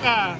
America.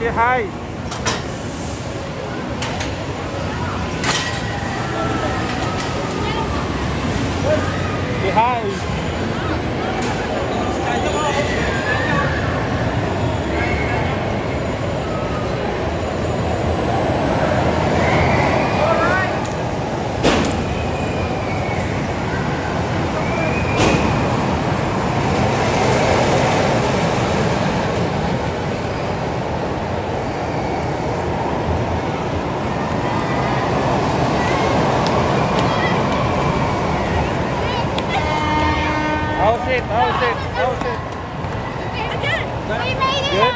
Que raio! Que raio!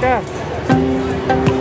cá.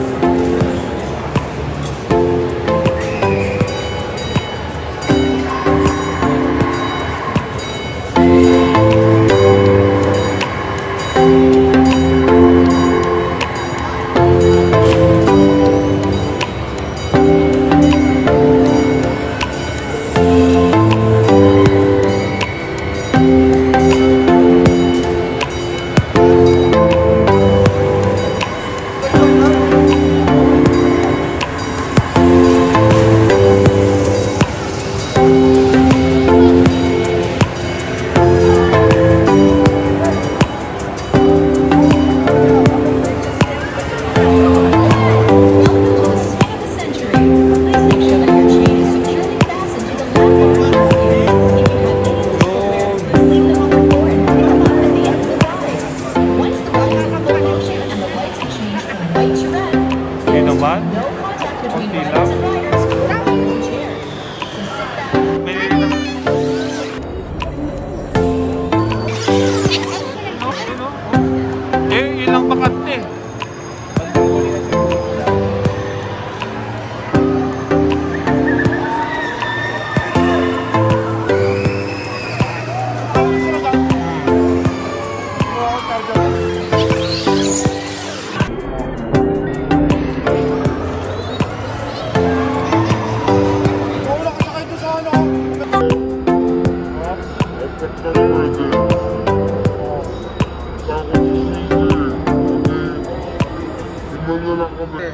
Dapat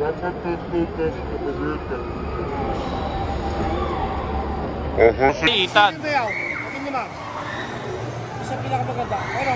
dapat tututas Ethan. Akin pila ka maganda. Ano?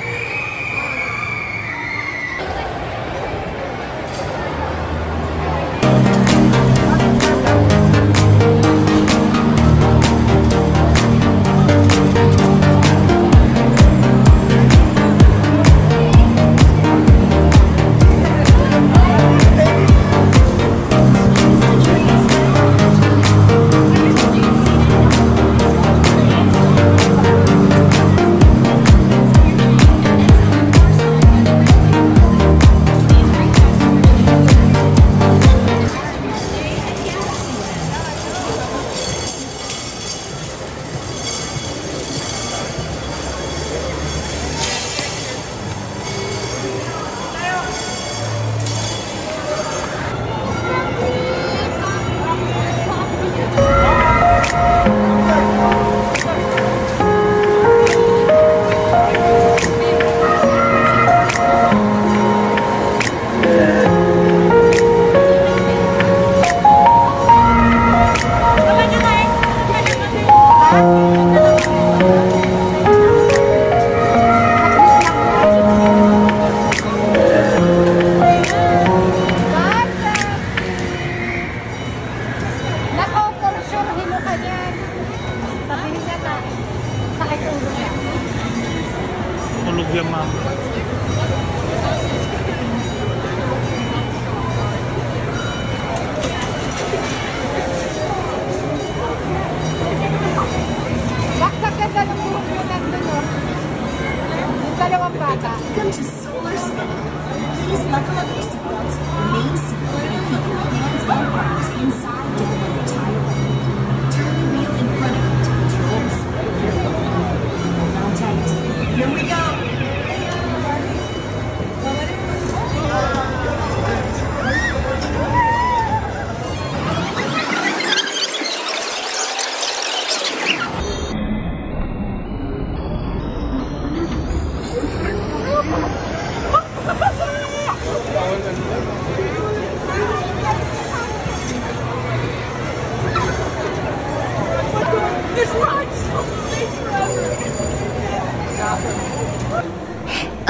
Dalawang bata. Welcome to Solar Spin. Please buckle up your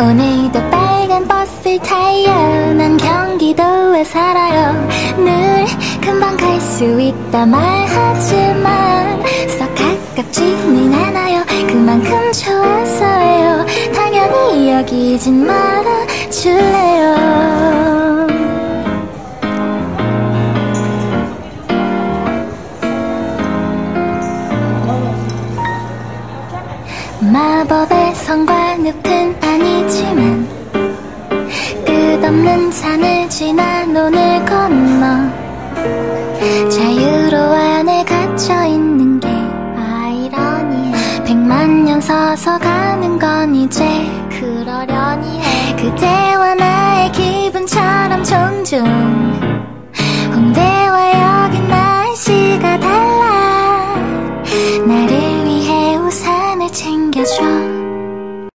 오늘도 빨간 버스 타요. 난 경기도에 살아요? 늘 금방 갈 수 있다 말하지만 썩 가깝지는 않아요. 그만큼 좋아서요. 당연히 여기진 말아줄래요. 마법의 성과 없는 산을 지나 논을 건너 자유로 안에 갇혀 있는 게 아이러니해. 백만 년 서서 가는 건 이제 그러려니 해. 그대